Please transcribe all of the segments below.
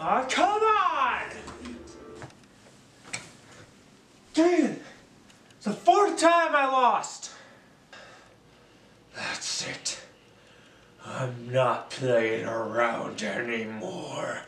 Aw, come on! Dude! It's the fourth time I lost! That's it. I'm not playing around anymore.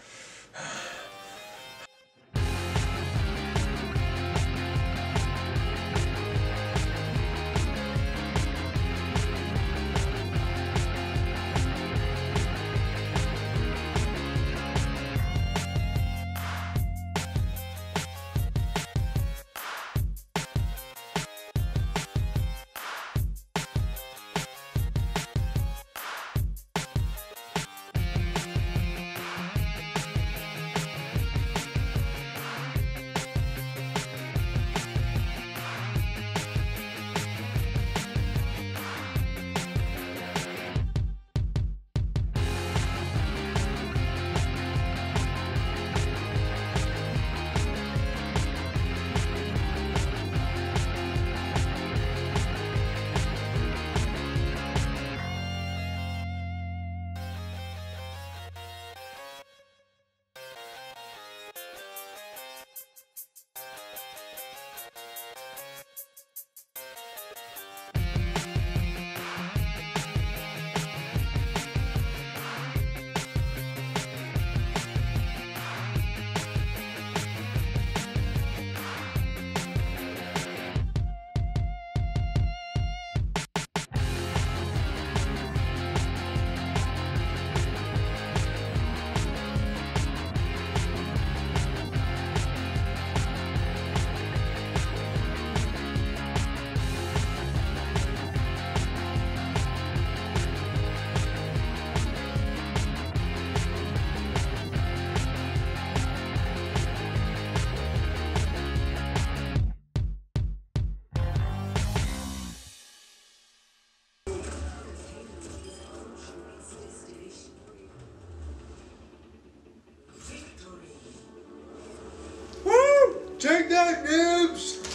Take that, noobs!